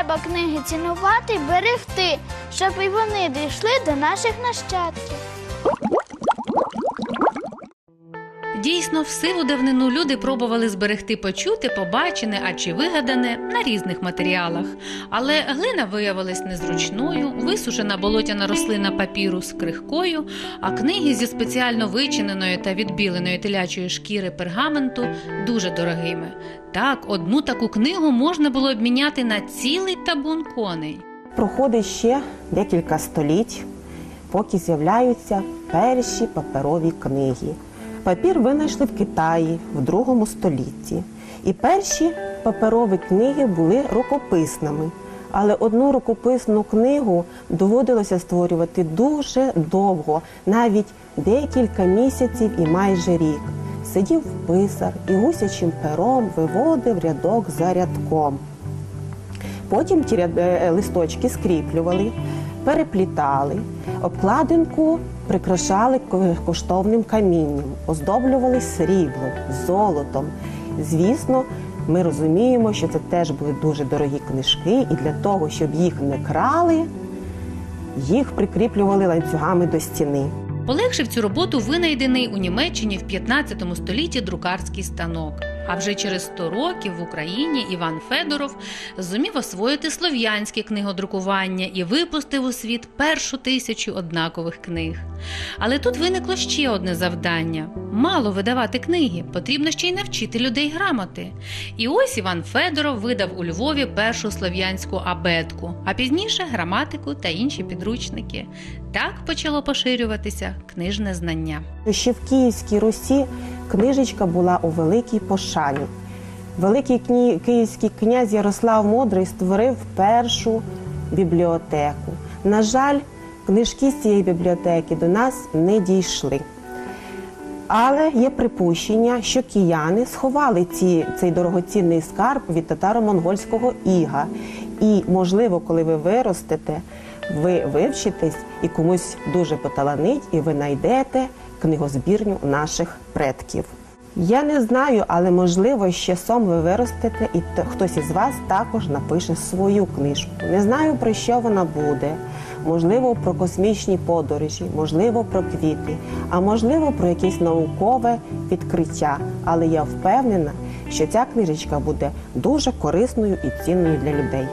треба книги цінувати берегти, щоб і вони дійшли до наших нащадків. Дійсно, в сиву давнину люди пробували зберегти почуте, побачене, а чи вигадане на різних матеріалах. Але глина виявилась незручною, висушена болотяна рослина папіру з крихкою, а книги зі спеціально вичиненої та відбіленої телячої шкіри пергаменту дуже дорогими. Так, одну таку книгу можна було обміняти на цілий табун коней. Проходить ще декілька століть, поки з'являються перші паперові книги. Папір винайшли в Китаї в другому столітті. І перші паперові книги були рукописними. Але одну рукописну книгу доводилося створювати дуже довго, навіть декілька місяців і майже рік. Сидів писар і гусячим пером виводив рядок за рядком. Потім ті ряд- е, листочки скріплювали, переплітали, обкладинку прикрашали коштовним камінням, оздоблювали сріблом, золотом. Звісно, ми розуміємо, що це теж були дуже дорогі книжки, і для того, щоб їх не крали, їх прикріплювали ланцюгами до стіни. Полегшив цю роботу винайдений у Німеччині в 15 столітті друкарський станок. А вже через 100 років в Україні Іван Федоров зумів освоїти слов'янське книгодрукування і випустив у світ першу тисячу однакових книг. Але тут виникло ще одне завдання: мало видавати книги, потрібно ще й навчити людей грамоти. І ось Іван Федоров видав у Львові першу слов'янську абетку, а пізніше граматику та інші підручники. Так почало поширюватися книжне знання. Ще в Київській Русі книжечка була у великій пошані. Великий кні... київський князь Ярослав Мудрий створив першу бібліотеку. На жаль, книжки з цієї бібліотеки до нас не дійшли. Але є припущення, що кияни сховали ці, цей дорогоцінний скарб від татаро-монгольського іга. І, можливо, коли ви виростете, ви вивчитесь і комусь дуже поталанить, і ви знайдете книгозбірню наших предків. Я не знаю, але можливо ще сом ви виростете, і хтось із вас також напише свою книжку. Не знаю про що вона буде. Можливо, про космічні подорожі, можливо, про квіти, а можливо, про якесь наукове відкриття. Але я впевнена, що ця книжечка буде дуже корисною і цінною для людей.